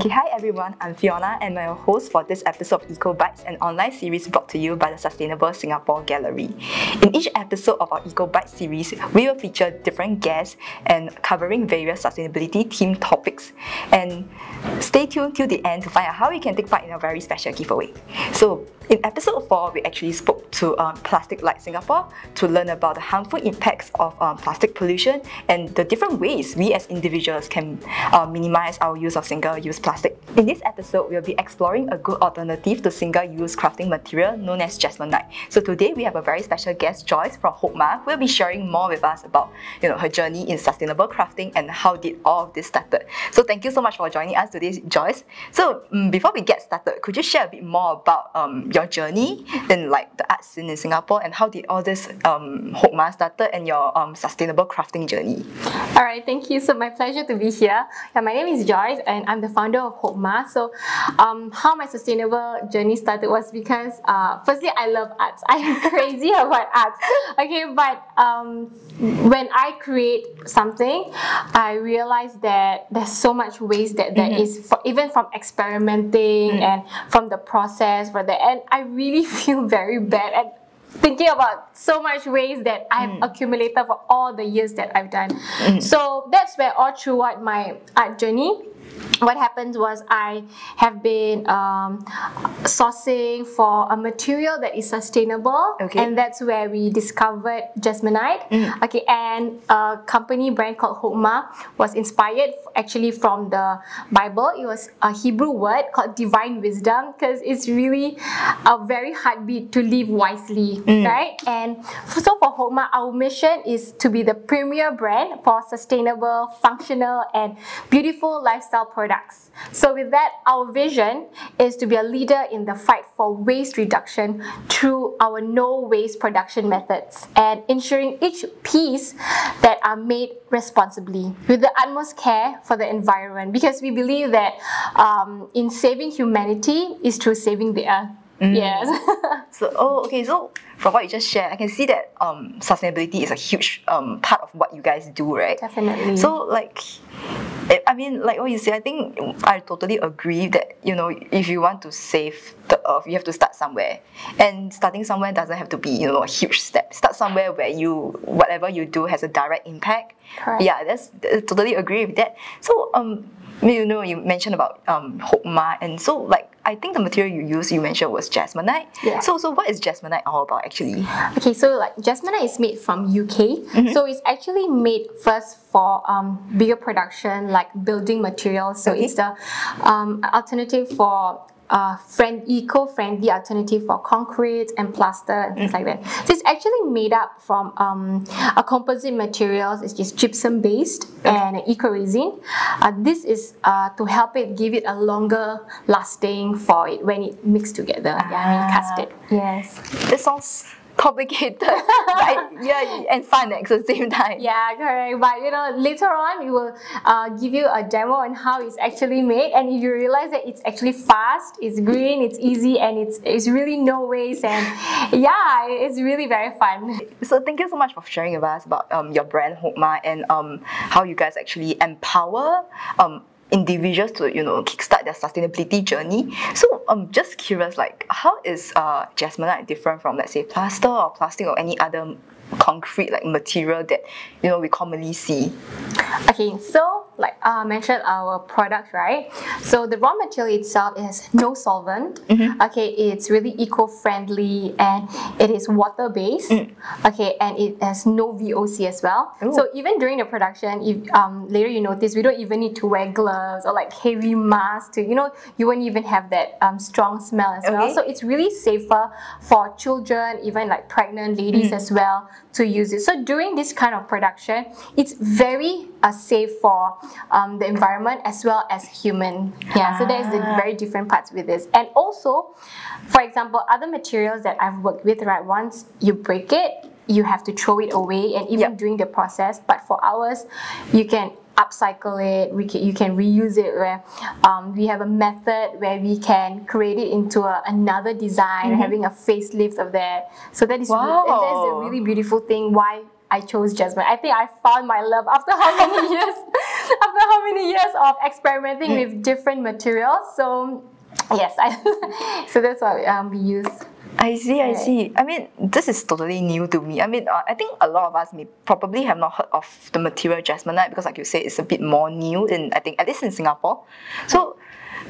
Okay, hi everyone, I'm Fiona and I'm your host for this episode of EcoBytes, an online series brought to you by the Sustainable Singapore Gallery. In each episode of our EcoBytes series, we will feature different guests and covering various sustainability themed topics. And stay tuned till the end to find out how you can take part in a very special giveaway. So, in episode 4, we actually spoke to um, Plastic-Lite Singapore to learn about the harmful impacts of um, plastic pollution and the different ways we as individuals can uh, minimize our use of single-use plastic. In this episode, we'll be exploring a good alternative to single-use crafting material known as Jesmonite. So today we have a very special guest, Joyce from Chokmah, who will be sharing more with us about you know her journey in sustainable crafting and how did all of this started. So thank you so much for joining us today, Joyce. So um, before we get started, could you share a bit more about um, your journey in like the art scene in Singapore and how did all this um, Chokmah started and your um, sustainable crafting journey? All right, thank you. So my pleasure to be here. Yeah, my name is Joyce and I'm the founder of Chokmah. So um, how my sustainable journey started was because uh, firstly I love arts. I'm crazy about arts. Okay, but um, when I create something, I realize that there's so much waste that there mm-hmm. is, for, even from experimenting mm-hmm. and from the process for the end. I really feel very bad at thinking about so much waste that I've mm. accumulated for all the years that I've done. Mm. So that's where all throughout my art journey, what happened was I have been um, sourcing for a material that is sustainable, okay. and that's where we discovered Jesmonite. Mm. Okay, and a company brand called Chokmah was inspired actually from the Bible. It was a Hebrew word called divine wisdom because it's really a very heartbeat to live wisely, mm. right? And so for Chokmah, our mission is to be the premier brand for sustainable, functional, and beautiful lifestyle products. So with that, our vision is to be a leader in the fight for waste reduction through our no waste production methods and ensuring each piece that are made responsibly with the utmost care for the environment because we believe that um, in saving humanity is through saving the earth. Mm. Yes. so, oh, okay. So, from what you just shared, I can see that um, sustainability is a huge um, part of what you guys do, right? Definitely. So, like, I mean, like what you say, I think I totally agree that, you know, if you want to save the earth, you have to start somewhere. And starting somewhere doesn't have to be, you know, a huge step. Start somewhere where you, whatever you do has a direct impact. Correct. Yeah, that's, I totally agree with that. So, um, you know, you mentioned about um, Chokmah, and so like I think the material you used, you mentioned was jesmonite. Yeah. So, so what is jesmonite all about actually? Okay, so like jesmonite is made from UK. Mm-hmm. So it's actually made first for um, bigger production, like building materials. So okay. it's the um, alternative for uh, friend, eco-friendly alternative for concrete and plaster and things like that. So it's actually made up from um, a composite materials. It's just gypsum based okay. and eco resin. Uh, this is uh, to help it give it a longer lasting for it when it mixed together. Ah, yeah, cast it. Yes, this sounds complicated, right? Yeah, and fun at the same time. Yeah, correct. But you know, later on, we will uh, give you a demo on how it's actually made, and you realize that it's actually fast, it's green, it's easy, and it's it's really no waste, and yeah, it's really very fun. So thank you so much for sharing with us about um, your brand Chokmah and um, how you guys actually empower um, individuals to you know kickstart their sustainability journey. So I'm just curious, like how is uh, jesmonite different from let's say plaster or plastic or any other concrete like material that you know we commonly see? Okay, so like uh, mentioned our product, right? So the raw material itself is no solvent. Mm-hmm. Okay, it's really eco-friendly and it is water-based. Mm. Okay, and it has no VOC as well. Ooh. So even during the production, if um, later you notice, we don't even need to wear gloves or like heavy masks to, you know, you won't even have that um, strong smell as okay. well. So it's really safer for children, even like pregnant ladies mm. as well to use it. So during this kind of production, it's very uh, safe for um, the environment as well as human. Yeah, so there's the ah. very different parts with this. And also, for example, other materials that I've worked with, right, once you break it, you have to throw it away and even yep. during the process. But for ours, you can upcycle it, we can, you can reuse it where um, we have a method where we can create it into a, another design, mm-hmm. having a facelift of that. So that is, wow. that is a really beautiful thing why I chose jasmine. I think I found my love after how many years? after how many years of experimenting with different materials. So yes, I so that's what um, we use. I see, I see. I mean, this is totally new to me. I mean, uh, I think a lot of us may probably have not heard of the material jesmonite because, like you said, it's a bit more new in, I think, at least in Singapore. So,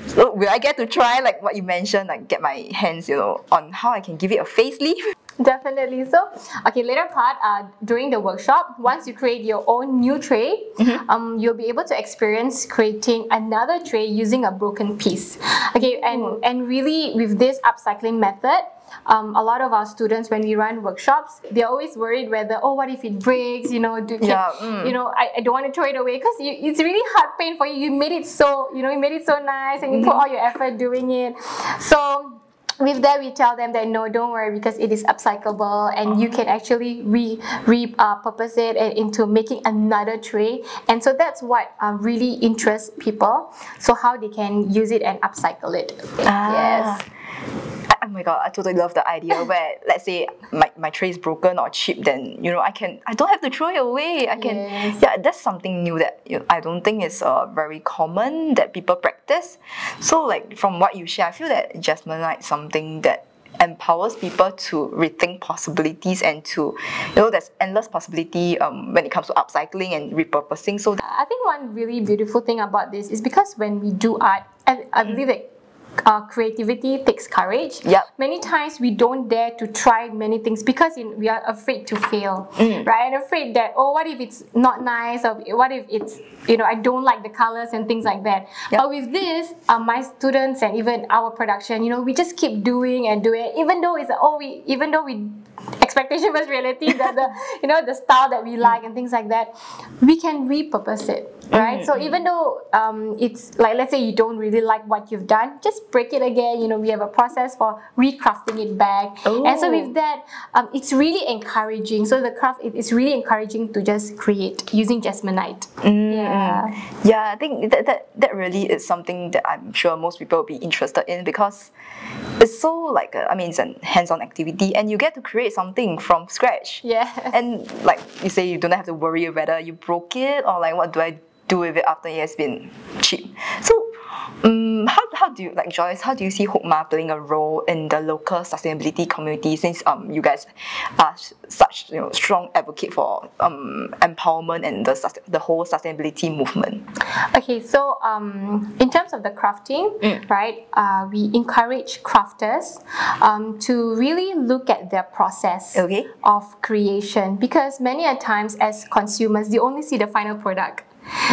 so will I get to try, like what you mentioned, like get my hands, you know, on how I can give it a facelift? Definitely. So, okay, later part, uh, during the workshop, once you create your own new tray, um, you'll be able to experience creating another tray using a broken piece. Okay, and, and really with this upcycling method, um, a lot of our students, when we run workshops, they're always worried whether, oh, what if it breaks? You know, do, can, Yeah, mm. you know, I, I don't want to throw it away because it's really heart pain for you. You made it so, you know, you made it so nice and you put all your effort doing it. So with that we tell them that no don't worry because it is upcyclable and you can actually re repurpose it into making another tray. And so that's what uh, really interests people. So how they can use it and upcycle it. Yes. Oh my god, I totally love the idea where let's say my, my tray is broken or cheap, then you know I can I don't have to throw it away. I can Yes. yeah, that's something new that you know, I don't think is uh, very common that people practice. So like from what you share, I feel that jesmonite is something that empowers people to rethink possibilities and to you know there's endless possibility um, when it comes to upcycling and repurposing. So I think one really beautiful thing about this is because when we do art, I, I believe that uh, creativity takes courage. Yep. Many times we don't dare to try many things because in, we are afraid to fail, right? And afraid that oh, what if it's not nice, or what if it's you know I don't like the colors and things like that. Yep. But with this, uh, my students and even our production, you know, we just keep doing and doing, even though it's oh we even though we expectation versus reality that the you know the style that we like and things like that we can repurpose it right? So even though um, it's like let's say you don't really like what you've done just break it again. You know we have a process for recrafting it back. And so Oh. with that um, it's really encouraging. So the craft it is really encouraging to just create using jesmonite. Yeah. Yeah, I think that, that that really is something that I'm sure most people will be interested in because it's so like a, I mean it's a hands-on activity and you get to create something from scratch. Yeah. And like you say, you don't have to worry whether you broke it or like what do I do with it after it has been cheap. So. Um, how, how do you like Joyce? How do you see Chokmah playing a role in the local sustainability community? Since um you guys are such you know strong advocate for um empowerment and the the whole sustainability movement. Okay, so um, in terms of the crafting, right, uh, we encourage crafters um, to really look at their process Okay. of creation because many a times as consumers, they only see the final product.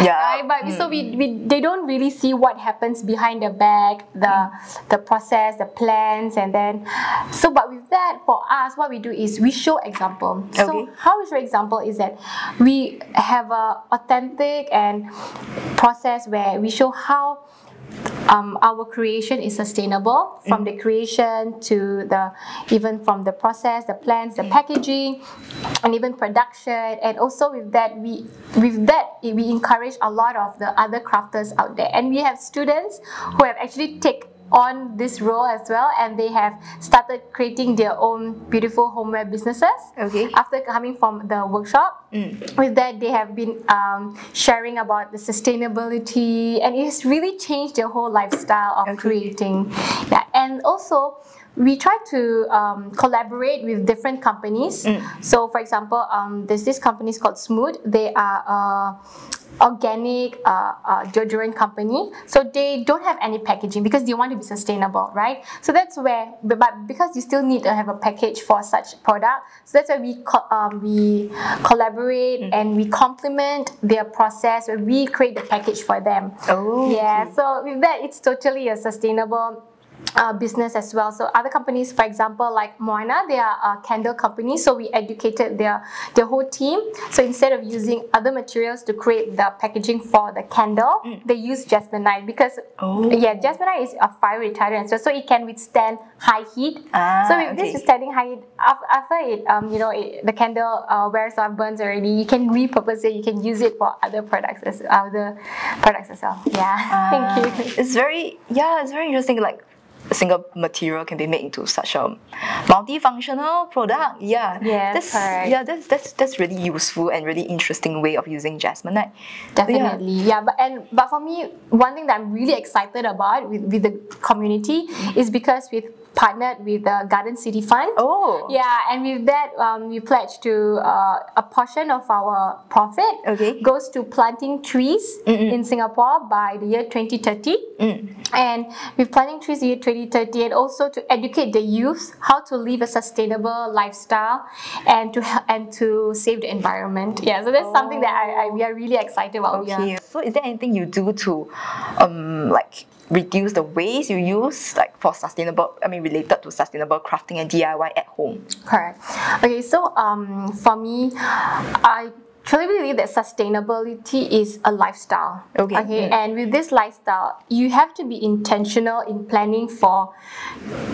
Yeah. Right, but so we, we they don't really see what happens behind the back, the the process, the plans, and then so. But with that, for us, what we do is we show example. So Okay. how we show example is that we have a authentic and process where we show how um, our creation is sustainable from the creation to the even from the process the plans the packaging and even production. And also with that we with that we encourage a lot of the other crafters out there. And we have students who have actually take on this role as well and they have started creating their own beautiful homeware businesses Okay. after coming from the workshop. With that they have been um, sharing about the sustainability and it has really changed their whole lifestyle of creating. Yeah and also we try to um, collaborate with different companies. So for example um, there's this company called smooth they are uh, organic uh, uh, deodorant company. So they don't have any packaging because they want to be sustainable right? So that's where but because you still need to have a package for such product so that's why we co- um, we collaborate and we complement their process where we create the package for them. Oh, yeah so with that it's totally a sustainable uh, business as well. So other companies, for example, like Moana, they are a candle company. So we educated their their whole team. So instead of using other materials to create the packaging for the candle, they use jesmonite because Oh. yeah, jesmonite is a fire retardant, so so it can withstand high heat. Ah, so with okay. this withstanding high heat, after it um you know it, the candle uh, wears off, burns already, you can repurpose it. You can use it for other products as other products as well. Yeah, thank you. It's very yeah, it's very interesting. Like a single material can be made into such a multifunctional product. Yeah. Yes, That's correct. yeah, that's that's that's really useful and really interesting way of using jesmonite. Definitely, yeah. But and but for me, one thing that I'm really excited about with, with the community is because we've partnered with the Garden City Fund. Oh. Yeah, and with that, um, we pledge to uh, a portion of our profit Okay. goes to planting trees in Singapore by the year 2030. Mm. And with planting trees in year 2030, and also to educate the youth how to live a sustainable lifestyle and to hel- and to save the environment. Yeah, so that's something that I, I we are really excited about. Okay. Yeah. So is there anything you do to um like reduce the waste you use like for sustainable I mean related to sustainable crafting and DIY at home? Correct. Okay, so um, for me, I truly believe that sustainability is a lifestyle. Okay, Okay, mm. and with this lifestyle, you have to be intentional in planning for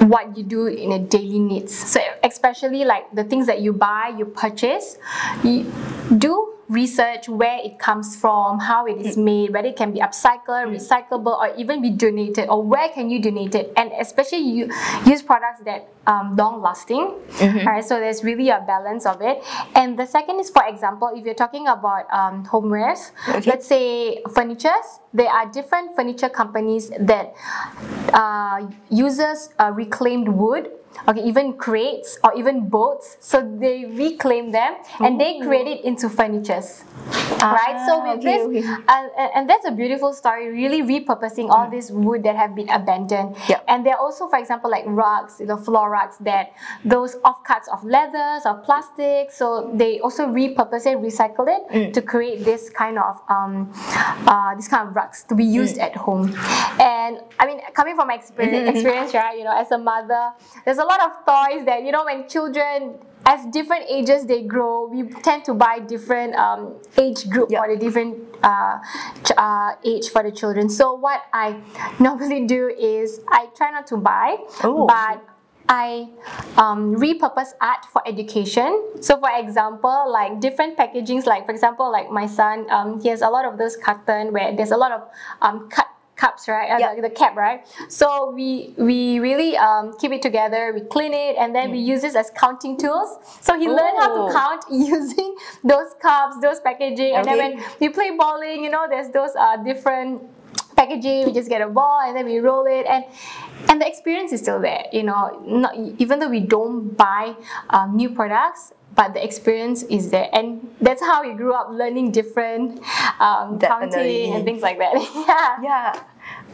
what you do in a daily needs. So especially like the things that you buy, you purchase, you do research where it comes from, how it is made, whether it can be upcycled, recyclable, or even be donated, or where can you donate it, and especially you use products that um, long lasting. Right, so there's really a balance of it. And the second is, for example, if you're talking about um, homewares, Okay. let's say furnitures, there are different furniture companies that uh, uses uh, reclaimed wood. Okay, even crates or even boats, so they reclaim them and they create it into furnitures, right? So Ah, with okay, this, okay. and, and that's a beautiful story. Really repurposing all this wood that have been abandoned. Yeah. And there are also, for example, like rugs, you know, floor rugs that those offcuts of leathers or plastic. So they also repurpose it, recycle it Mm. to create this kind of um, uh, this kind of rugs to be used Mm. at home. And I mean, coming from my experience, Mm-hmm. experience, right? You know, as a mother, there's a lot of toys that you know when children. As different ages they grow, we tend to buy different um, age group Yeah. for the different uh, uh, age for the children. So what I normally do is I try not to buy, Oh. but I um, repurpose art for education. So, for example, like different packagings, like for example, like my son, um, he has a lot of those carton where there's a lot of um, cut cups, right? Uh, the, the cap, right? So we we really um, keep it together. We clean it, and then we use this as counting tools. So he learned how Oh. to count using those cups, those packaging, and then when we play bowling, you know, there's those uh, different packaging we just get a ball and then we roll it and and the experience is still there you know not, even though we don't buy um, new products but the experience is there and that's how we grew up learning different um, counting and things like that yeah Yeah.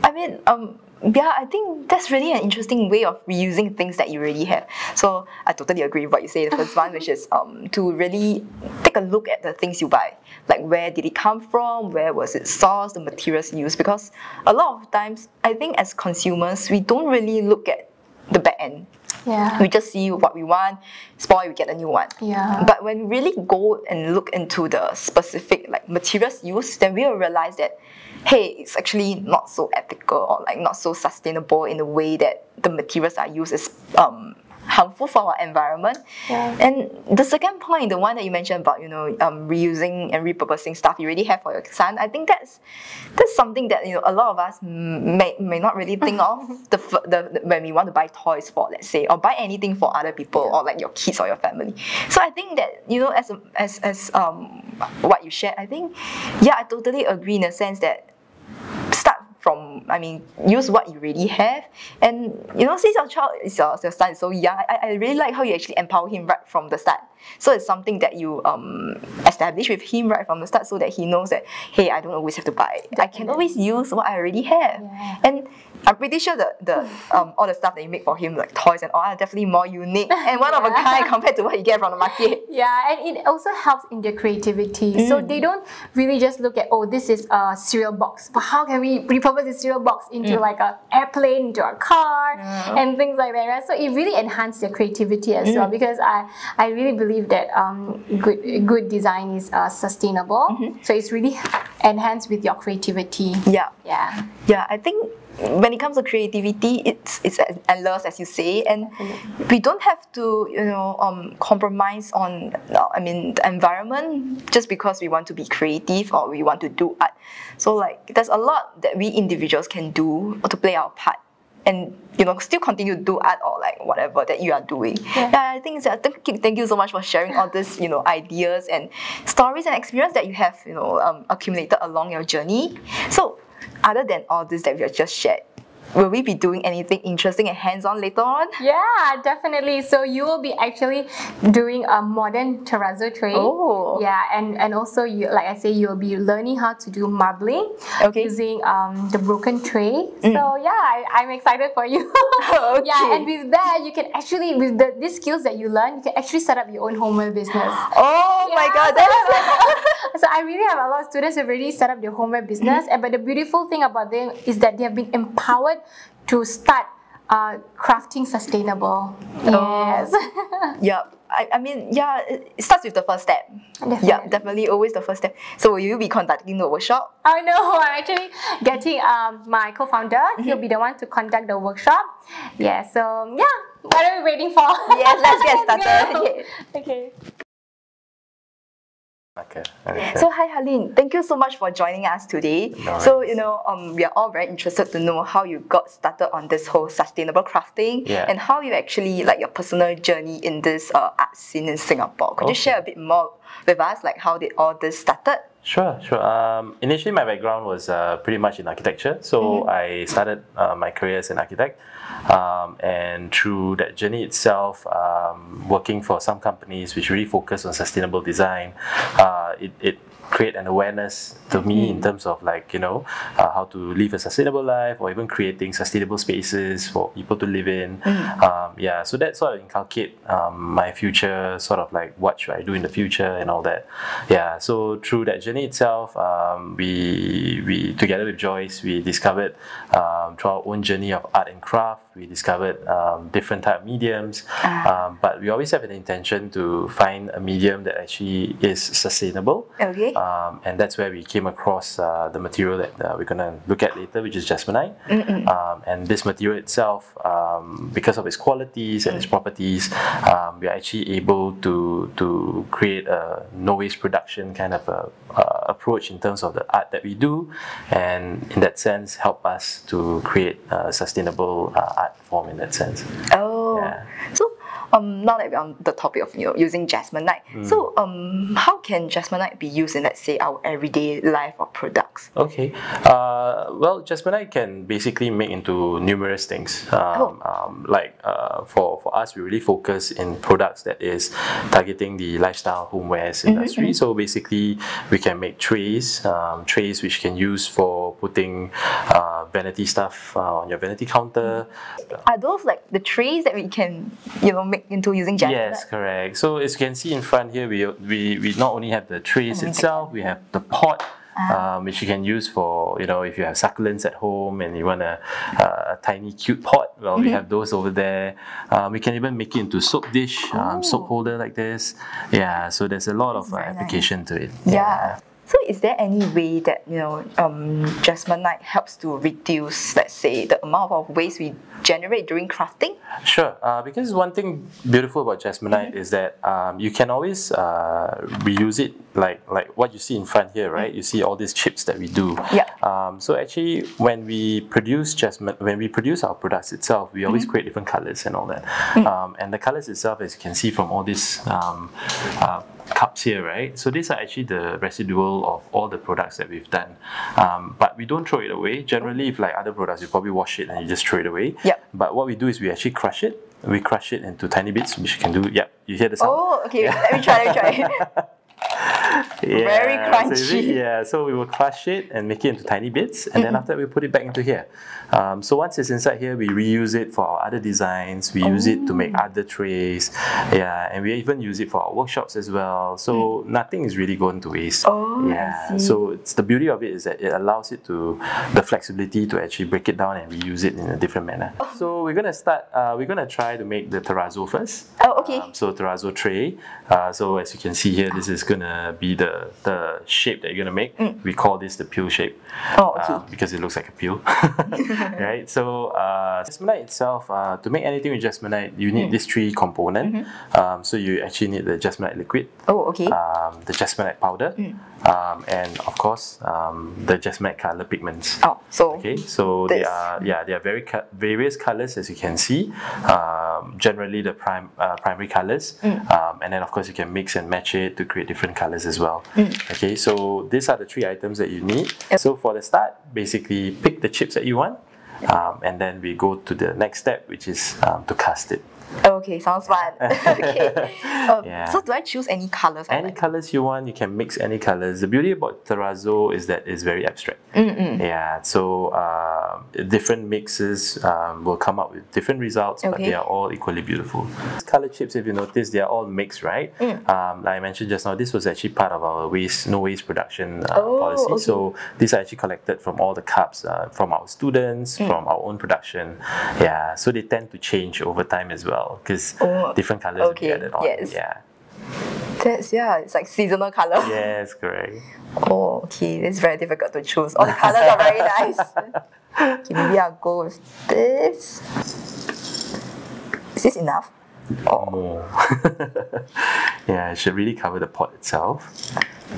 I mean, um, yeah, I think that's really an interesting way of reusing things that you already have. So I totally agree with what you say. The first one, which is um, to really take a look at the things you buy. Like where did it come from? Where was it sourced? The materials used? Because a lot of times, I think as consumers, we don't really look at the back end. Yeah We just see what we want, spoil, we get a new one. Yeah. But when we really go and look into the specific like materials used, then we will realize that hey, it's actually not so ethical or like not so sustainable in the way that the materials are used is um harmful for our environment. Yeah. And the second point, the one that you mentioned about, you know, um, reusing and repurposing stuff you already have for your son, I think that's that's something that you know a lot of us may, may not really think of the, the, the when we want to buy toys for let's say or buy anything for other people or like your kids or your family. So I think that you know as a, as as um what you shared, I think yeah I totally agree in the sense that from I mean use what you already have. And you know since your child is your, your son is so young I, I really like how you actually empower him right from the start. So it's something that you um establish with him right from the start so that he knows that hey I don't always have to buy. I can always use what I already have. Yeah. and I'm pretty sure the, the um, all the stuff that you make for him like toys and all are definitely more unique and one of a kind compared to what you get from the market Yeah, and it also helps in their creativity. So Mm. they don't really just look at, oh, this is a cereal box, but how can we repurpose this cereal box into Mm. like a airplane, into a car, and things like that, right? So it really enhances their creativity as Mm. well because I, I really believe that um, good good design is uh, sustainable. Mm-hmm. So it's really enhanced with your creativity. yeah Yeah. Yeah, I think when it comes to creativity, it's it's endless, as you say, and we don't have to, you know, um, compromise on, uh, I mean, the environment just because we want to be creative or we want to do art. So like, there's a lot that we individuals can do to play our part and you know still continue to do art or like whatever that you are doing. Yeah. Yeah, I think that thank you, thank you so much for sharing all this you know ideas and stories and experience that you have you know um, accumulated along your journey. So other than all this that we have just shared, will we be doing anything interesting and hands-on later on? Yeah, definitely. So you will be actually doing a modern terrazzo tray. Oh. Yeah, and and also you like I say you'll be learning how to do marbling Okay. Mm. using um the broken tray. So yeah, I, I'm excited for you. Okay. Yeah, and with that you can actually with the these skills that you learn, you can actually set up your own homeware business. Oh my god, so so I really have a lot of students who already set up their homeware business, and but the beautiful thing about them is that they have been empowered to start uh, crafting sustainable. Yes. Yeah, I, I mean, yeah, it starts with the first step. Yeah, Definitely. definitely always the first step. So will you be conducting the workshop? I know. I'm actually getting um, my co-founder. He'll be the one to conduct the workshop. Yeah. So yeah, what are we waiting for? Yes, let's get started. Okay. Okay. Okay. okay. So hi Harleen, thank you so much for joining us today. So you know, um, we are all very interested to know how you got started on this whole sustainable crafting Yeah. and how you actually like your personal journey in this uh, art scene in Singapore. Could you share a bit more with us, like how did all this started? Sure, sure. Um, initially, my background was uh, pretty much in architecture. So I started uh, my career as an architect. Um, and through that journey itself, um, working for some companies which really focus on sustainable design, uh, it, it create an awareness to me in terms of like, you know, uh, how to live a sustainable life or even creating sustainable spaces for people to live in. Um, yeah, so that sort of inculcate um, my future, sort of like what should I do in the future and all that. Yeah, so through that journey itself, um, we we together with Joyce, we discovered um, through our own journey of art and craft, we discovered um, different type of mediums. Um, but we always have an intention to find a medium that actually is sustainable. Okay. Um, and that's where we came across uh, the material that uh, we're going to look at later, which is jesmonite. Um, and this material itself, um, because of its qualities and its properties, um, we are actually able to to create a no waste production kind of a, uh, approach in terms of the art that we do, and in that sense, help us to create a sustainable uh, art form in that sense. Oh, Yeah. Um, now that we're on the topic of you know using jesmonite, Hmm. so um, how can jesmonite be used in let's say our everyday life or products? Okay. Uh, well, jesmonite can basically make into numerous things. Um, um, like uh, for for us, we really focus in products that is targeting the lifestyle homewares industry. So basically, we can make trays, um, trays which can use for putting uh, vanity stuff uh, on your vanity counter. Are those like the trays that we can you know make into using jesmonite? Yes, correct. So as you can see in front here, we, we, we not only have the trays itself, we have the pot, Ah. um, which you can use for, you know, if you have succulents at home and you want a, a tiny cute pot, well, Mm-hmm. we have those over there. Um, we can even make it into soap dish, um, soap Oh. holder like this. Yeah, so there's a lot of uh, very nice. application to it. Yeah. So is there any way that you know um, jesmonite helps to reduce, let's say, the amount of waste we generate during crafting? Sure, uh, because one thing beautiful about jesmonite is that um, you can always uh, reuse it, like like what you see in front here, right? You see all these chips that we do. Yeah. Um, so actually, when we produce jasmine, when we produce our products itself, we always create different colors and all that. Um, and the colors itself, as you can see from all these um, uh, cups here, right? So these are actually the residual of all the products that we've done. Um, but we don't throw it away. Generally, if like other products, you probably wash it and you just throw it away. Yep. But what we do is we actually crush it. We crush it into tiny bits, which you can do. Yep, you hear the sound. Oh, okay. Let me try. Let me try. very Yeah, so crunchy. yeah, so we will crush it and make it into tiny bits, and then after that we put it back into here. Um, so once it's inside here, we reuse it for our other designs. We use it to make Oh. other trays, yeah, and we even use it for our workshops as well. So nothing is really going to waste. Mm. Oh, yeah. So it's the beauty of it is that it allows it to the flexibility to actually break it down and reuse it in a different manner. So we're gonna start. Uh, we're gonna try to make the terrazzo first. Oh, okay. Um, so terrazzo tray. Uh, so as you can see here, this is gonna be the the shape that you're gonna make. We call this the peel shape. Oh, okay. um, because it looks like a peel, right? So uh, jesmonite itself, uh, to make anything with jesmonite, you need these three component. Um, so you actually need the jesmonite liquid. Oh, okay. Um, the jesmonite powder, um, and of course um, the jesmonite color pigments. Oh, so Okay, so they are yeah they are very various colors as you can see. Um, generally the prime uh, primary colors, um, and then of course you can mix and match it to create different colors as well. Okay, so these are the three items that you need. So for the start, basically pick the chips that you want, um, and then we go to the next step, which is um, to cast it. Okay, sounds fun. okay. Um, Yeah. So do I choose any colors? Any like- colors you want, you can mix any colors. The beauty about terrazzo is that it's very abstract. Yeah, so uh, different mixes um, will come up with different results, but they are all equally beautiful. Color chips, if you notice, they are all mixed, right? Mm. Um, like I mentioned just now, this was actually part of our waste no waste production uh, Oh, policy. okay. So these are actually collected from all the cups uh, from our students, Mm. from our own production. Yeah, so they tend to change over time as well because Oh, different colors will okay, be added on. yes. Yeah. That's yeah, it's like seasonal color. Yes, correct. Oh, okay. It's very difficult to choose. All the colors are very nice. Okay, maybe I'll go with this. Is this enough? Oh, more. yeah, it should really cover the pot itself.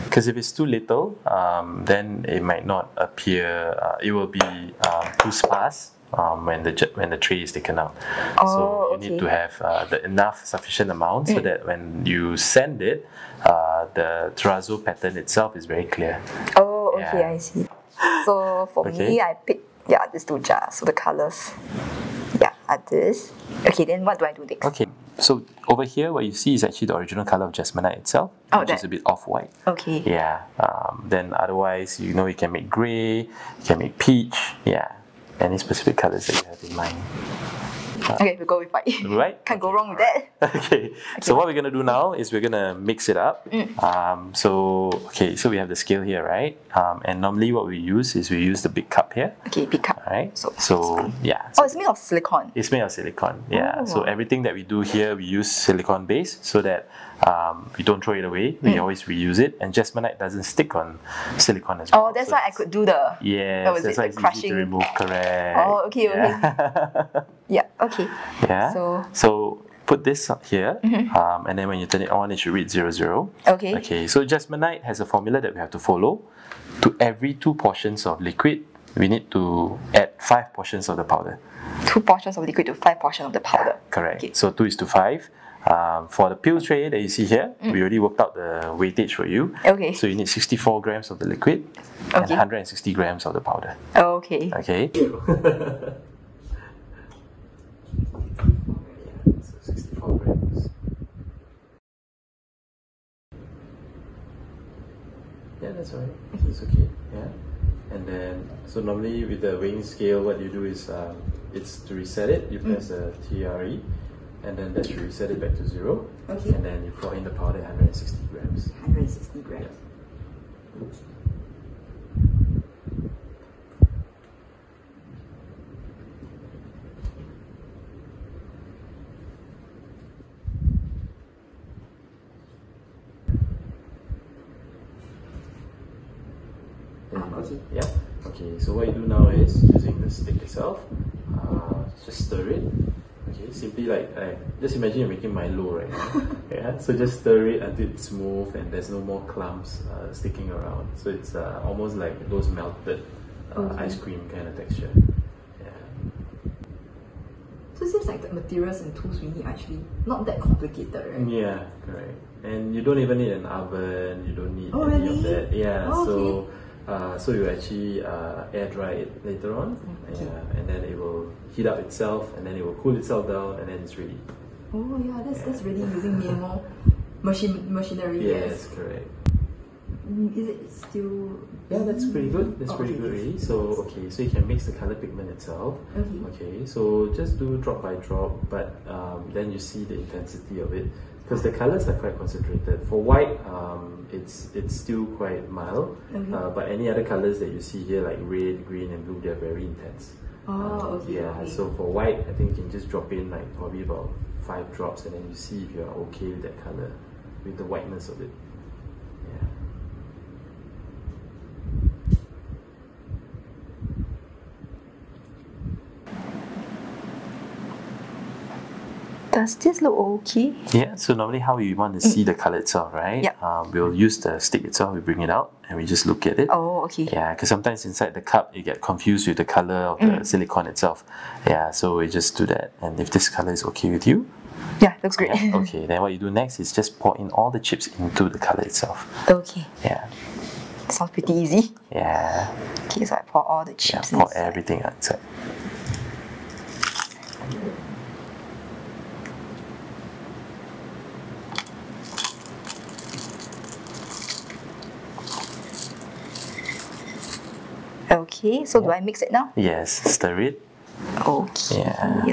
Because if it's too little, um, then it might not appear. Uh, it will be um, too sparse um, when the when the tray is taken out. Oh, so you need to have uh, the enough sufficient amount so that when you send it, uh, the terrazzo pattern itself is very clear. oh, okay, Yeah. I see. So for Okay. me, I pick yeah these two jars. So the colors, yeah, are this. Okay, then what do I do next? Okay, so over here, what you see is actually the original color of jesmonite itself, Oh, which is a bit off white. Okay. Yeah. Um, then otherwise, you know, you can make grey, you can make peach. Yeah. Any specific colors that you have in mind? Okay, we'll go with white. Right? Can't go wrong with that. okay. So what we're gonna do now is we're gonna mix it up. Um, so okay, so we have the scale here, right? Um, and normally what we use is we use the big cup here. Okay, pick up. Right. So- So yeah. Oh, it's made of silicone. it's made of silicone. Yeah. So Oh. everything that we do here, we use silicone base so that um, we don't throw it away. We always reuse it, and jesmonite doesn't stick on silicone as well. Oh, that's So why I could do the. Yes, Oh, that's it why it's easy crushing? to remove. Correct. Oh, okay, okay. Yeah. Yeah. Okay. yeah. So- so put this here, um, and then when you turn it on, it should read zero zero. Okay. Okay. So jesmonite has a formula that we have to follow. To every two portions of liquid, we need to add five portions of the powder. Two portions of liquid to five portions of the powder. Correct. Okay. So two is to five. Um, for the pill tray that you see here, we already worked out the weightage for you. Mm. Okay. So you need 64 grams of the liquid Okay. and 160 grams of the powder. Okay. Okay. so 64 grams. Yeah, that's alright. It's okay. Yeah. And then, so normally with the weighing scale, what you do is um, it's to reset it, you press the tare, and then that should reset it back to zero. Okay. And then you pour in the powder 160 grams. 160 grams. Then Ah, okay. Yeah. Okay. So what you do now is using the stick itself, uh, just stir it. Okay. Simply like, like just imagine you're making Milo right now. yeah. So just stir it until it's smooth and there's no more clumps uh, sticking around. So it's uh, almost like those melted uh, Okay. ice cream kind of texture. Yeah. So it seems like the materials and tools we need actually not that complicated, right? Yeah, correct. And you don't even need an oven. You don't need Oh, any really? of that. Yeah. Oh, so, uh, so you actually uh, air dry it later on. Okay. Yeah, and then it will heat up itself, and then it will cool itself down, and then it's ready. Oh yeah, that's that's really using minimal machine machinery. Yes, correct. Mm, Is it still? Yeah, that's pretty good. That's Oh, pretty okay, good yes. already. So okay, so you can mix the color pigment itself. Okay. Okay, so just do drop by drop, but um, then you see the intensity of it because the colors are quite concentrated. For white, um, it's it's still quite mild, Okay. uh, but any other colors that you see here, like red, green, and blue, they're very intense. Oh, Um, okay, Yeah. okay. So for white, I think you can just drop in like probably about five drops, and then you see if you're okay with that color, with the whiteness of it. Does this look okay? Yeah, so normally how we want to see the color itself, right? Yep. Um, we'll use the stick itself, we bring it out and we just look at it. Oh, okay. Yeah, because sometimes inside the cup you get confused with the color of the Mm. silicone itself. Yeah, so we just do that. And if this color is okay with you, Yeah, looks great. yeah, okay, then what you do next is just pour in all the chips into the color itself. okay. Yeah, Sounds pretty easy. yeah, Okay, so I pour all the chips yeah, pour inside. everything outside. Okay, so do I mix it now? Yes, stir it. Okay, Yeah.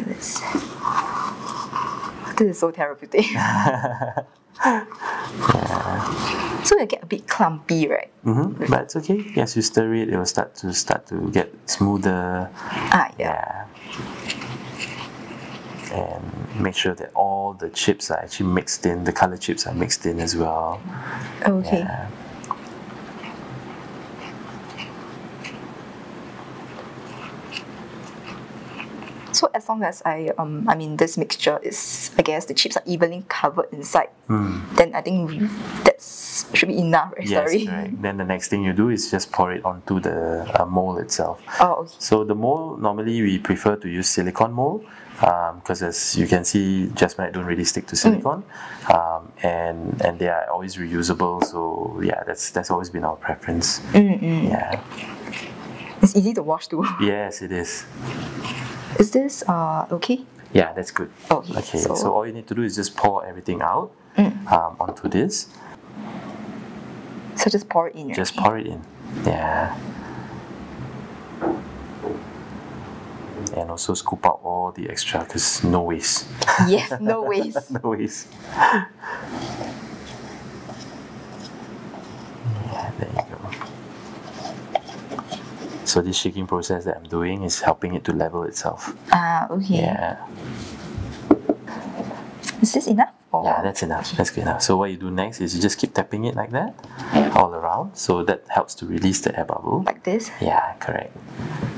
This is so therapeutic. yeah. So it get a bit clumpy, right? Mm-hmm. But it's okay. Yes, you stir it, it will start to start to get smoother. Ah, yeah. Yeah. And make sure that all the chips are actually mixed in, the color chips are mixed in as well. Okay. Yeah. So as long as I um I mean this mixture is I guess the chips are evenly covered inside, then I think that should be enough. Right? Hmm. Yes, Sorry. correct. Then the next thing you do is just pour it onto the uh, mold itself. Oh, okay. So the mold normally we prefer to use silicone mold because as you can see, jasmine don't really stick to silicone, um, and and they are always reusable. So yeah, that's that's always been our preference. Yeah. It's easy to wash too. Yes, it is. Is this uh okay? Yeah, that's good. Okay, Okay, so- so, all you need to do is just pour everything out um, onto this. So just pour it in. Right? Just pour it in. Yeah. And also scoop out all the extra because no waste. Yes, no waste. no waste. Yeah, there you go. So this shaking process that I'm doing is helping it to level itself. Ah, okay. Yeah. Is this enough? Or Yeah, that's enough. That's good enough. So what you do next is you just keep tapping it like that all around. So that helps to release the air bubble. like this? Yeah, correct.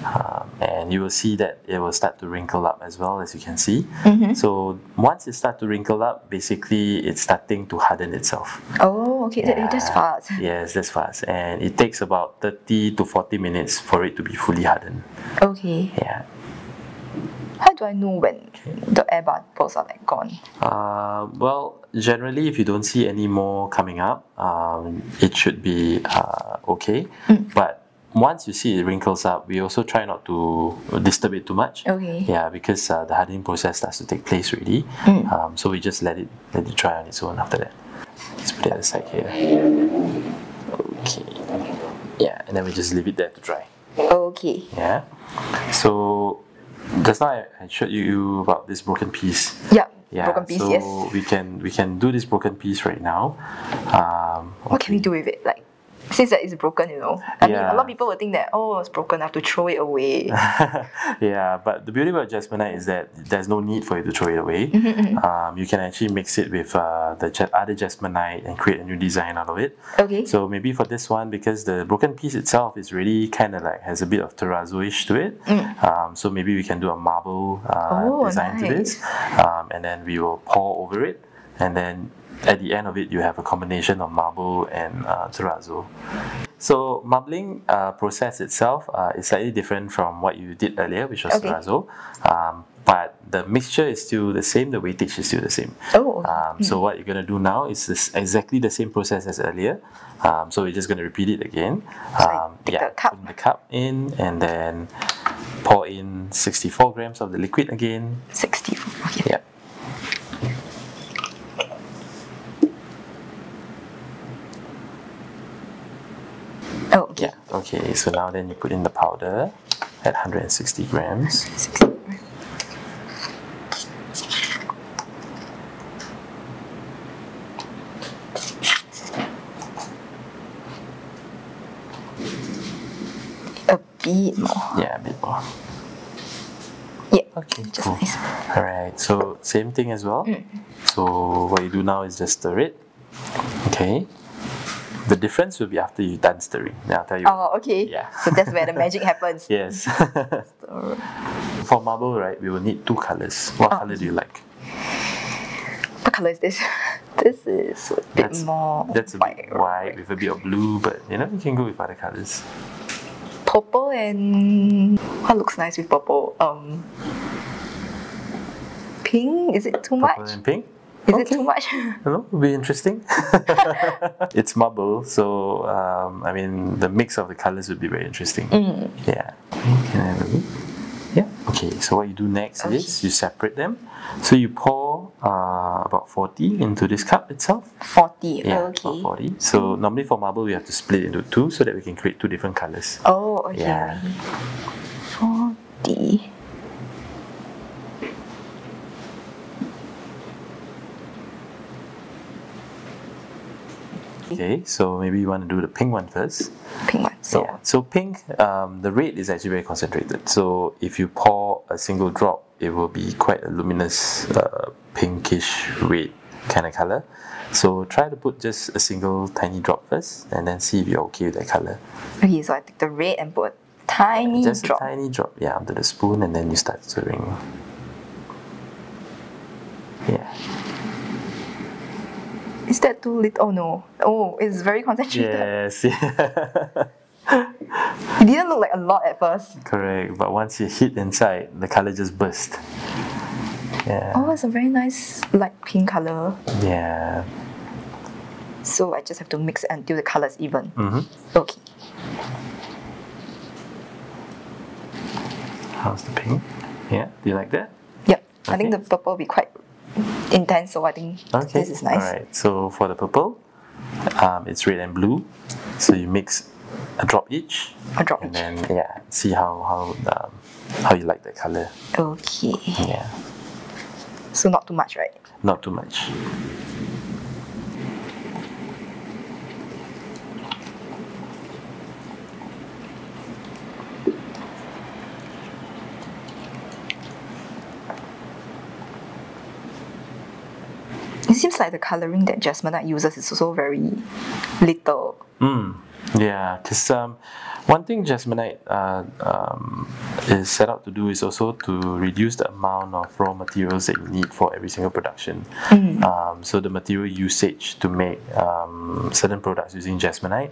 Um, and you will see that it will start to wrinkle up as well as you can see. So once it starts to wrinkle up, basically it's starting to harden itself. Oh, okay. that- That's Yeah. fast. Yes, that's fast. And it takes about 30 to 40 minutes for it to be fully hardened. Okay. Yeah. How do I know when the air bubbles are like gone? Uh, well, generally, if you don't see any more coming up, um, it should be uh, okay. But once you see it wrinkles up, we also try not to disturb it too much. Okay. Yeah, because uh, the hardening process starts to take place already. Um, so we just let it let it dry on its own after that. Let's put it at the side here. Okay. Yeah, and then we just leave it there to dry. Okay. Yeah. So just now I, I showed you about this broken piece. Yeah. Yeah, Broken piece, so yes. we can we can do this broken piece right now. Um, What can we do with it? Like, since that it's broken, you know. I mean, a lot of people will think that, oh, it's broken, I have to throw it away. yeah, but the beauty about jesmonite is that there's no need for you to throw it away. Mm-hmm, Um, you can actually mix it with uh, the ja- other jesmonite and create a new design out of it. Okay. So maybe for this one, because the broken piece itself is really kind of like has a bit of terrazzo-ish to it. Um, so maybe we can do a marble uh, Mm. Oh, design to this, um, and then we will pour over it, and then at the end of it, you have a combination of marble and uh, terrazzo. So marbling uh, process itself uh, is slightly different from what you did earlier, which was Okay. terrazzo. Um, but the mixture is still the same, the weightage is still the same. Oh, Um, so what you're gonna do now is this exactly the same process as earlier. Um, so we're just gonna repeat it again. So Um, take yeah, the cup. put the cup in and then pour in 64 grams of the liquid again. 64. Okay. Yeah. Oh, okay. So now then you put in the powder at 160 grams. 60. A bit more. Yeah, a bit more. Yeah. Okay. Just cool. nice. All right. So same thing as well. Mm. So what you do now is just stir it. Okay. The difference will be after you done stirring. Then I'll tell you. Oh, okay. Yeah. So that's where the magic happens. Yes. For marble, right, we will need two colors. What Oh. color do you like? What color is this? this is a bit That's- more That's a bit white with a bit of blue, but you know, you can go with other colors. Purple and what looks nice with purple? Um, pink. Is it too much? Purple and pink. Is it too much? You know, it'll be interesting. it's marble, so um, I mean, the mix of the colors would be very interesting. Mm. Yeah. Can I have a look? Yeah. Okay. So what you do next Okay. is you separate them. So you pour uh, about forty into this cup itself. Forty. Yeah, okay. about forty. So normally for marble we have to split into two so that we can create two different colors. Oh, okay. Yeah. Forty. Okay. So maybe you want to do the pink one first. Pink one. So yeah. So pink, um, the red is actually very concentrated. So if you pour a single drop, it will be quite a luminous uh, pinkish red kind of color. So try to put just a single tiny drop first, and then see if you're okay with that color. okay, so I take the red and put tiny just drop. a tiny drop, yeah, onto the spoon, and then you start stirring. Yeah. Is that too little? Oh no. Oh, it's very concentrated. Yes. It didn't look like a lot at first. Correct. But once you hit inside, the color just burst. Yeah. Oh, it's a very nice light pink color. Yeah. So I just have to mix it until the color is even. Mm-hmm. Okay. How's the pink? Yeah, do you like that? Yep. I think the Okay. purple will be quite intense, so I think Okay. this is nice. Alright, so for the purple, um, it's red and blue. So you mix a drop each, A drop and each. then yeah, see how how um, how you like that color. Okay. Yeah, So not too much, right? not too much. Seems like the coloring that Jesmonite uses is also very little. Mm, yeah, because um, one thing Jesmonite uh, um, is set out to do is also to reduce the amount of raw materials that you need for every single production. Um, so the material usage to make um, certain products using Jesmonite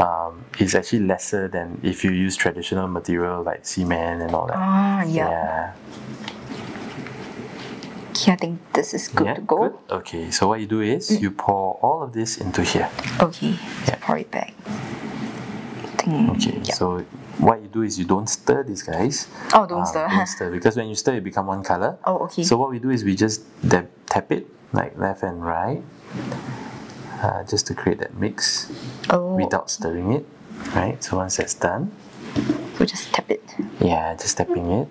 um, is actually lesser than if you use traditional material like cement and all that. Ah, yeah. Yeah. Okay, I think this is good Yeah, to go. good. Okay, so what you do is you pour all of this into here. Okay, Yeah. pour it back. Okay, yeah. so what you do is you don't stir these guys. Oh, don't Um, stir. Don't stir because when you stir, it become one color. Oh, okay. So what we do is we just tap it like left and right, uh, just to create that mix oh, without stirring it. Right. So once that's done, we just tap it. yeah, just tapping it,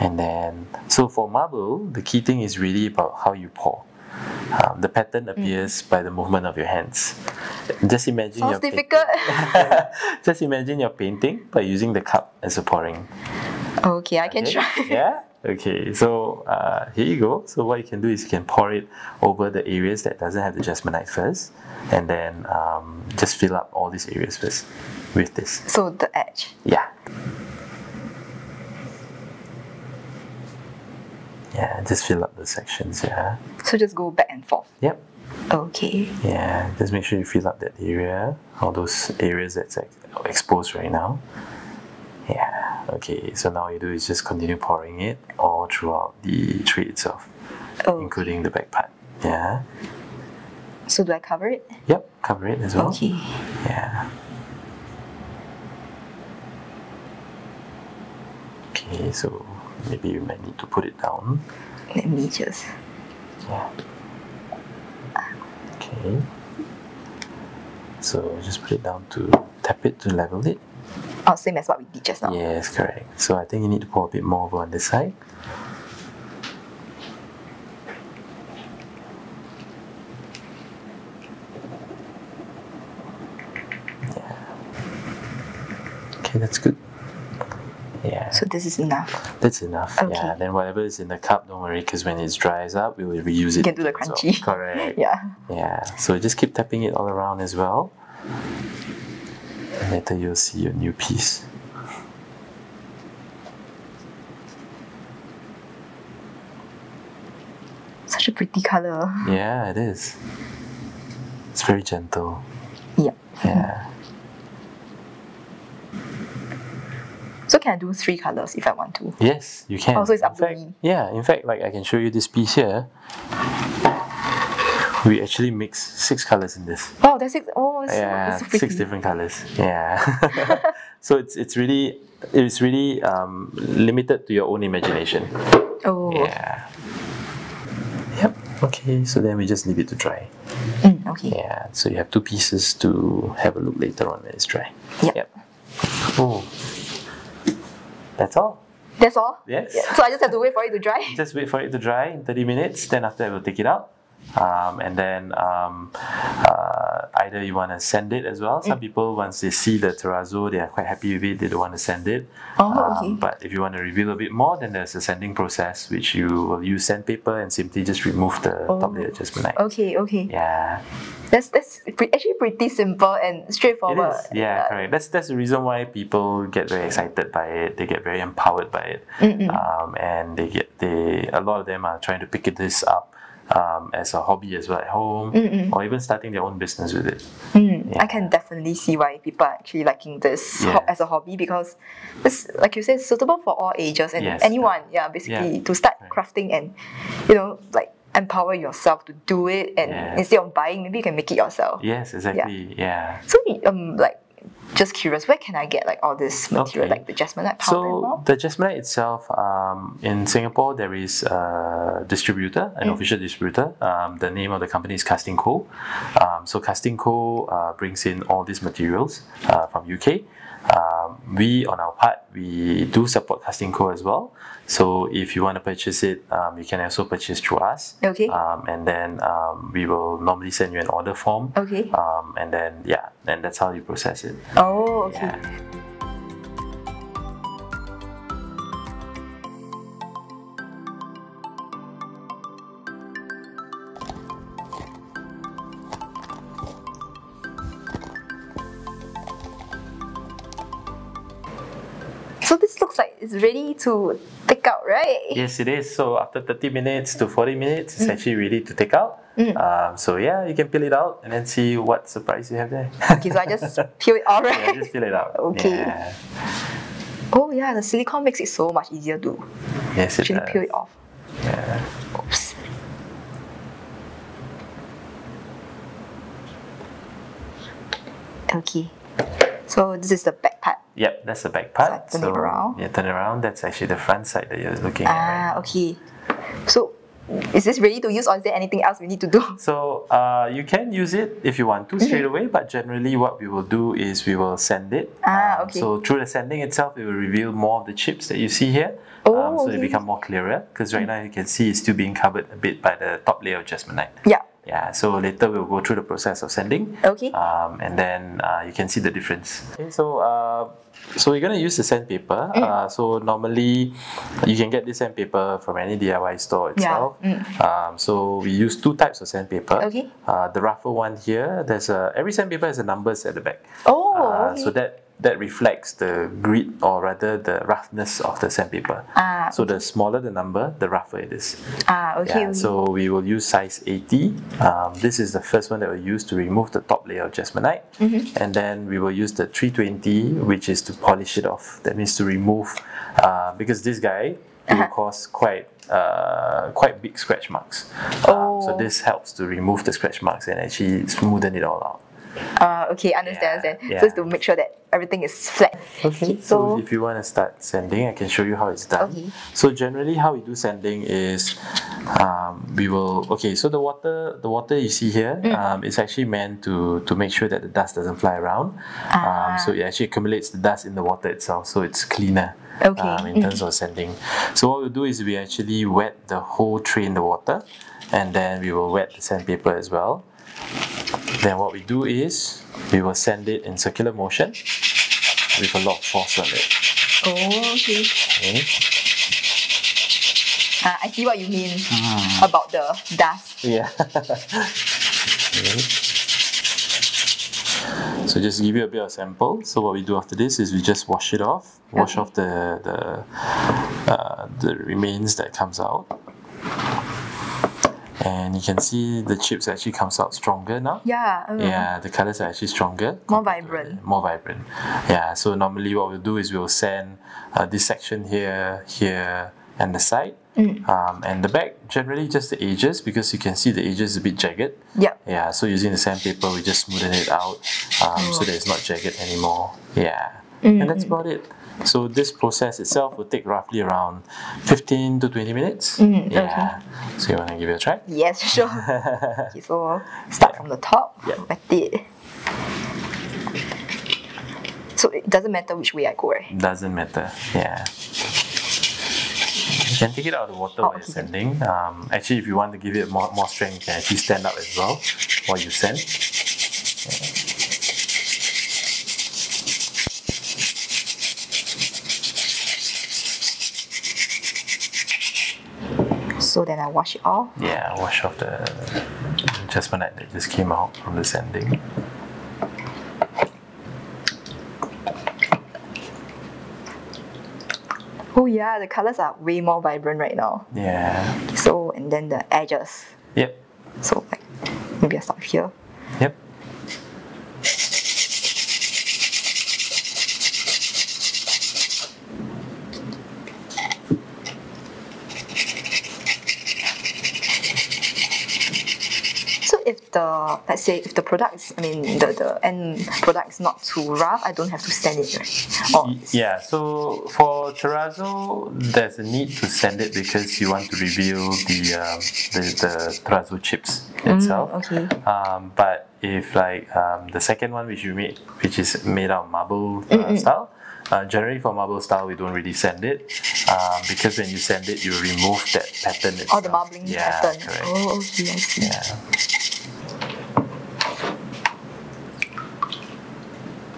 and then so for marble, the key thing is really about how you pour. Um, the pattern appears by the movement of your hands. Just imagine Sounds you're difficult. just imagine you're painting by using the cup as a pouring. okay, I can Okay? try. Yeah. Okay. So uh, here you go. So what you can do is you can pour it over the areas that doesn't have the jesmonite first, and then um, just fill up all these areas first with this. So the edge. Yeah. Yeah. Just fill up the sections. Yeah. So just go back and forth. Yep. Okay. Yeah. Just make sure you fill up that area, all those areas that's exposed right now. Yeah. Okay. So now you do is just continue pouring it all throughout the tree itself. Oh, including the back part. Yeah. so do I cover it? Yep. Cover it as well. Okay. Yeah. Okay, so maybe you might need to put it down. Let me just. Yeah. Okay. So just put it down to tap it to level it. Oh, same as what we did just now. Yes, correct. So I think you need to pour a bit more over on this side. Yeah. Okay, that's good. So this is enough. that's enough. Okay. Yeah, then whatever is in the cup, don't worry, because when it dries up, we will reuse it. You can do the crunchy. Correct. Yeah. Yeah, so just keep tapping it all around as well. And later you'll see your new piece. Such a pretty color. Yeah, it is. It's very gentle. Yeah. Yeah. Can I do three colors if I want to? Yes, you can. Oh, it's up in to fact, me. Yeah, in fact, like I can show you this piece here. We actually mix six colors in this. Wow, that's it. Oh, it's, yeah, so six different colors. Yeah. so it's it's really it's really um, limited to your own imagination. Oh, Yeah. Yep. Okay. So then we just leave it to dry. mm, okay. Yeah. So you have two pieces to have a look later on when it's dry. Yep. Yep. Oh. That's all. That's all? Yes. So I just have to wait for it to dry? Just wait for it to dry in 30 minutes. Then after that, we'll take it out. Um, and then um, uh, either you want to send it as well. Mm. Some people, once they see the terrazzo, they are quite happy with it. They don't want to send it. Oh, Um, okay. But if you want to reveal a bit more, then there's a sending process which you will use sandpaper and simply just remove the top Oh. layer jesmonite. Okay, okay. Yeah, That's that's actually pretty simple and straightforward. is. Yeah, correct. That's that's the reason why people get very excited by it. They get very empowered by it, um, and they get they a lot of them are trying to pick this up um, as a hobby as well at home, Mm-mm. or even starting their own business with it. Mm, Yeah. I can definitely see why people are actually liking this Yeah. ho- as a hobby because it's like you said, suitable for all ages and Yes, anyone. Yeah, basically Yeah. to start Right. crafting and you know like empower yourself to do it and Yeah. instead of buying, maybe you can make it yourself. Yes, exactly. Yeah. So um like just curious, where can I get like all this material, Okay. like the jesmonite powder So the jesmonite itself, um, in Singapore, there is a distributor, an Mm. official distributor. Um, the name of the company is Casting Co. Um, so Casting Co. Uh, brings in all these materials uh, from UK. Um, we, on our part, we do support Casting Co. as well. So if you want to purchase it, um, you can also purchase through us. Okay. Um, and then um, we will normally send you an order form. Okay. Um, and then yeah, and that's how you process it. Oh, okay. Yeah. So this looks like it's ready to take out, right? Yes, it is. So after 30 minutes to 40 minutes, Mm. it's actually ready to take out. Um, so yeah, you can peel it out and then see what surprise you have there. Okay, so I just peel it out, yeah, just peel it out. Okay. Yeah. Oh yeah, the silicone makes it so much easier to Yes, actually does. peel it off. Yeah. Oops. Okay. So this is the back part. Yep, that's the back So part. turn it around? Yeah, turn it around. That's actually the front side that you're looking at. Right? Ah, okay. So is this ready to use or is there anything else we need to do? So uh, you can use it if you want to Mm-hmm. straight away, but generally what we will do is we will send it. Ah, Um, okay. So through the sending itself, it will reveal more of the chips that you see here. Oh, um, so they okay. become more clearer because right now you can see it's still being covered a bit by the top layer of jesmonite. Yeah. Yeah, so later we'll go through the process of sending. Okay. Um, and then uh, you can see the difference. Okay, so uh, so we're gonna use the sandpaper. Mm. Uh, so normally you can get this sandpaper from any DIY store Yeah, itself. mm. Um, so we use two types of sandpaper. Okay. Uh, the rougher one here, there's a every sandpaper has a numbers at the back. Oh, Uh, okay. So that that reflects the grit or rather the roughness of the sandpaper. Ah, So the smaller the number, the rougher it is. Ah, okay. Yeah, so we will use size 80. Um, this is the first one that we use to remove the top layer of jesmonite. Mm-hmm. And then we will use the 320, which is to polish it off. That means to remove, uh, because this guy will Uh-huh. cause quite uh, quite big scratch marks. Um, so Oh. this helps to remove the scratch marks and actually smoothen it all out. Ah, okay, understand, Yeah, understand. So it's to make sure that everything is flat. Okay, so so if you want to start sending, I can show you how it's done. Okay. So generally, how we do sending is, um, we will okay. So the water, the water you see here, Mm. um, is actually meant to to make sure that the dust doesn't fly around. Ah. Um, so it actually accumulates the dust in the water itself, so it's cleaner. Okay, Um, in terms of sending. So what we do is we actually wet the whole tray in the water, and then we will wet the sandpaper as well. Then what we do is we will send it in circular motion with a lot of force on it. Oh, okay. Okay. Ah, I see what you mean Hmm. about the dust. Yeah. Okay. So just give you a bit of sample. So what we do after this is we just wash it off, wash Okay. off the the uh, the remains that comes out, and you can see the chips actually comes out stronger now. Yeah. mm. Yeah, the colors are actually stronger. More vibrant. More vibrant. Yeah, so normally what we'll do is we'll sand uh, this section here, here, and the side. Mm. Um, and the back, generally just the edges because you can see the edges a bit jagged. Yeah. Yeah, so using the sandpaper, we just smoothen it out um, Oh. so that it's not jagged anymore. Yeah, Mm, and that's about it. So this process itself will take roughly around 15 to 20 minutes. Mm, yeah. So you want to give it a try? Yes, sure. okay, so start from the top. Yeah. Like it. So it doesn't matter which way I go, right? Doesn't matter. Yeah. You can take it out of the water Oh, while you're okay. sanding. Um, actually, if you want to give it more, more strength, you can actually stand up as well while you sand. So then I wash it off. Yeah, I wash off the jesmonite that just came out from the sanding. Oh yeah, the colors are way more vibrant right now. Yeah. So and then the edges. Yep. So like maybe I start here. Yep. So if the let's say if the product is I mean the, the end product is not too rough, I don't have to sand it, right? Or Yeah, so for terrazzo, there's a need to sand it because you want to reveal the um, the, the terrazzo chips itself. okay. Um, but if like um, the second one which you made, which is made out of marble uh, style, uh, generally for marble style we don't really sand it um, because when you sand it you remove that pattern. Itself. Or the marbling yeah, pattern. Correct. Oh okay, I see. Yeah.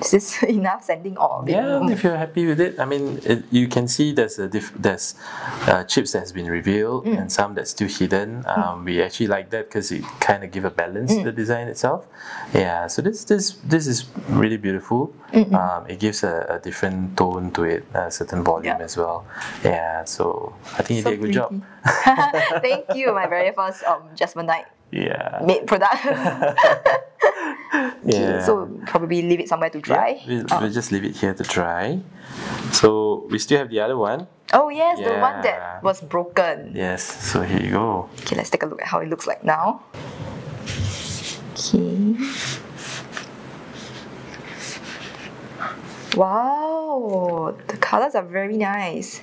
Is this enough sending or Yeah, more? if you're happy with it, I mean, it, you can see there's a diff- there's uh, chips that's been revealed and some that's still hidden. Um, We actually like that because it kind of give a balance to the design itself. Yeah, so this this this is really beautiful. Um, it gives a, a different tone to it, a certain volume Yeah. as well. Yeah, so I think you So did a good job. Thank you, my very first um jesmonite Yeah. made product. Yeah. So probably leave it somewhere to dry. Yeah, we'll, Oh. we'll just leave it here to dry. So we still have the other one. Oh yes, the one that was broken. Yes. So here you go. Okay, let's take a look at how it looks like now. Okay. Wow, the colors are very nice.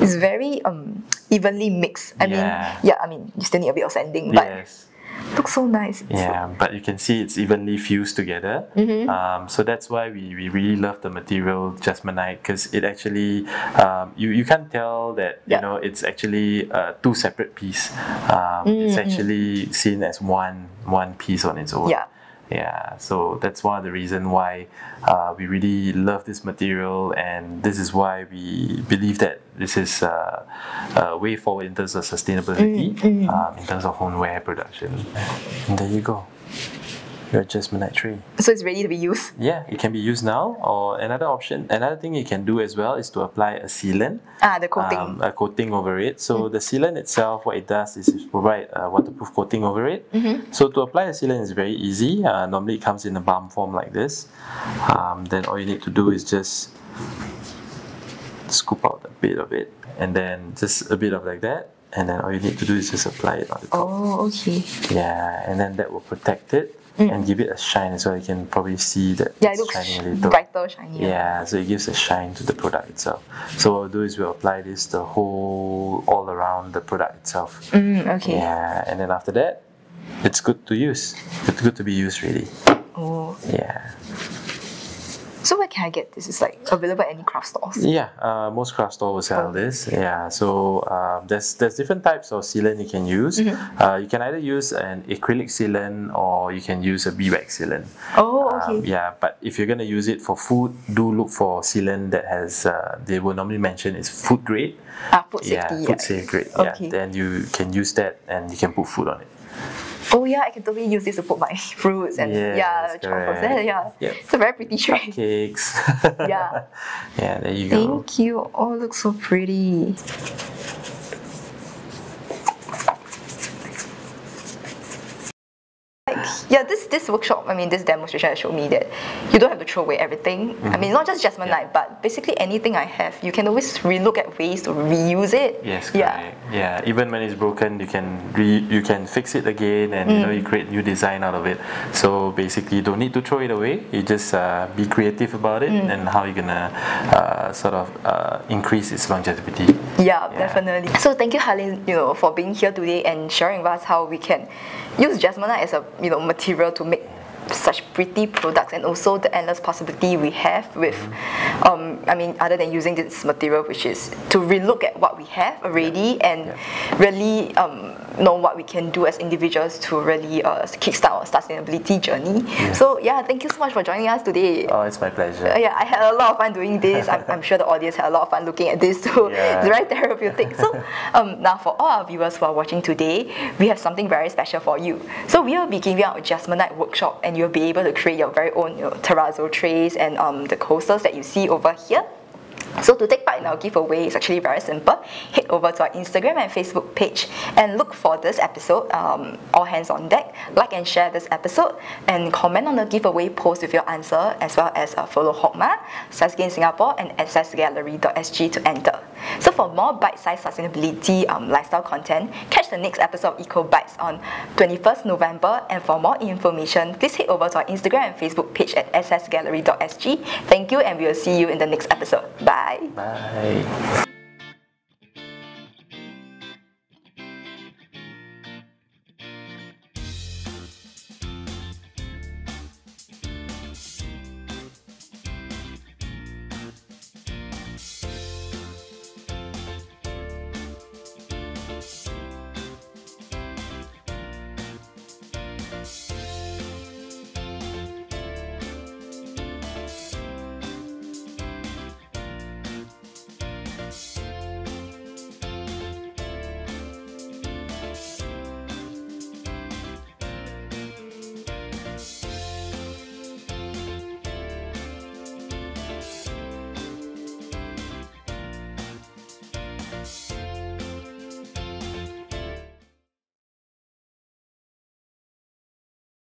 It's very um evenly mixed. I Yeah. mean, yeah, I mean, you still need a bit of sanding, but Yes. Looks so nice. It's- Yeah, but you can see it's evenly fused together. Mm-hmm. Um, so that's why we, we really love the material jesmonite because it actually um, you, you can't tell that you Yeah. know it's actually uh, two separate pieces. Um, It's actually seen as one one piece on its own. Mm-hmm. Yeah. Yeah, so that's one of the reason why uh, we really love this material, and this is why we believe that this is uh, a way forward in terms of sustainability, Mm, um, in terms of homeware production. And there you go, your jesmonite tree. So it's ready to be used. Yeah, it can be used now, or another option, another thing you can do as well is to apply a sealant Ah, the coating. um, a coating over it. So the sealant itself, what it does is it provide a waterproof coating over it. So to apply a sealant is very easy. Uh, normally it comes in a balm form like this. Um, then all you need to do is just scoop out a bit of it, and then just a bit of like that. And then all you need to do is just apply it on the top. oh, okay. Yeah, and then that will protect it and give it a shine as well. You can probably see that Yeah, it looks shining a little. brighter, shinier. Yeah, so it gives a shine to the product itself. So what we'll do is we'll apply this the whole all around the product itself. Mm, okay. Yeah, and then after that, it's good to use. It's good to be used really. Oh. Yeah. So where can I get this? It's like available at any craft stores. Yeah, uh, most craft stores will sell this. Yeah, so uh, there's there's different types of sealant you can use. Uh, you can either use an acrylic sealant or you can use a beeswax sealant. Oh, Um, okay. yeah, but if you're gonna use it for food, do look for sealant that has. Uh, they will normally mention is food grade. Ah, food safety. yeah, food safe grade. Yeah, then you can use that and you can put food on it. Oh yeah, I can totally use this to put my fruits and Yes, yeah, chocolates. correct. Yeah, Yep. it's a very pretty tray. Cakes. Yeah. yeah, there you go. Thank you. Oh, it looks so pretty. Yeah, this this workshop, I mean, this demonstration has shown me that you don't have to throw away everything. I mean, not just jasmine Mm-hmm. Yeah. light, but basically anything I have, you can always relook at ways to reuse it. Yes, Yeah. correct. Yeah. even when it's broken, you can re, you can fix it again, and you know Mm. you create new design out of it. So basically, you don't need to throw it away. You just uh, be creative about it, Mm. and how you're gonna uh, sort of uh, increase its longevity. Yeah, Yeah. definitely. So thank you, Harlin, you know, for being here today and sharing with us how we can use jesmonite as a you know material to make such pretty products and also the endless possibility we have with um, I mean other than using this material which is to relook at what we have already and really um, know what we can do as individuals to really uh, kickstart our sustainability journey. So yeah, thank you so much for joining us today. Oh, it's my pleasure. Uh, yeah, I had a lot of fun doing this. I'm, I'm sure the audience had a lot of fun looking at this too. Yeah. It's very therapeutic. So um, now for all our viewers who are watching today, we have something very special for you. So we will be giving out a Jesmonite workshop and you'll be able to create your very own you know, terrazzo trays and um, the coasters that you see over here. So to take part in our giveaway, it's actually very simple. Head over to our Instagram and Facebook page and look for this episode, um, All Hands on Deck. Like and share this episode and comment on the giveaway post with your answer as well as uh, follow Chokmah, Sizegain Singapore and ssgallery.sg to enter. So for more bite-sized sustainability um, lifestyle content, catch the next episode of EcoBytes on 21st November and for more information, please head over to our Instagram and Facebook page at ssgallery.sg. Thank you and we will see you in the next episode. Bye. Bye.